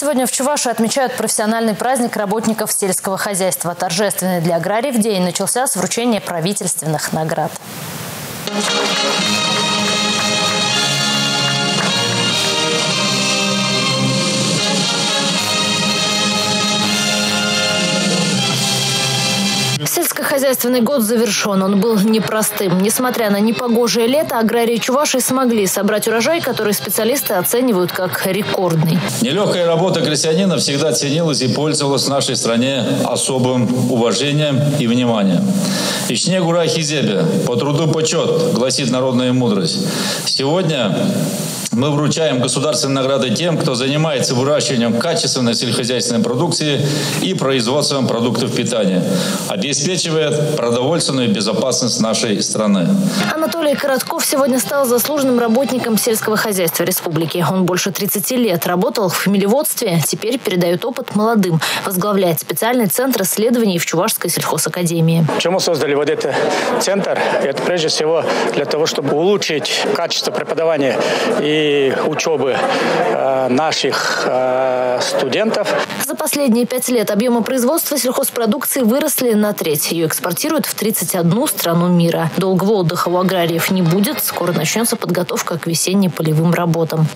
Сегодня в Чувашии отмечают профессиональный праздник работников сельского хозяйства. Торжественный для аграриев день начался с вручения правительственных наград. Сельскохозяйственный год завершен. Он был непростым. Несмотря на непогожее лето, аграрии Чуваши смогли собрать урожай, который специалисты оценивают как рекордный. Нелегкая работа крестьянина всегда ценилась и пользовалась в нашей стране особым уважением и вниманием. «Ичне гура хизебе, по труду почет», гласит народная мудрость. Сегодня мы вручаем государственные награды тем, кто занимается выращиванием качественной сельскохозяйственной продукции и производством продуктов питания, обеспечивает продовольственную безопасность нашей страны. Анатолий Коротков сегодня стал заслуженным работником сельского хозяйства республики. Он больше 30 лет работал в хмелеводстве, теперь передает опыт молодым. Возглавляет специальный центр исследований в Чувашской сельхозакадемии. Почему создали вот этот центр? Это прежде всего для того, чтобы улучшить качество преподавания и учебы э, наших э, студентов. За последние пять лет объемы производства сельхозпродукции выросли на треть. Ее экспортируют в 31 страну мира. Долгого отдыха у аграриев не будет. Скоро начнется подготовка к весенне-полевым работам.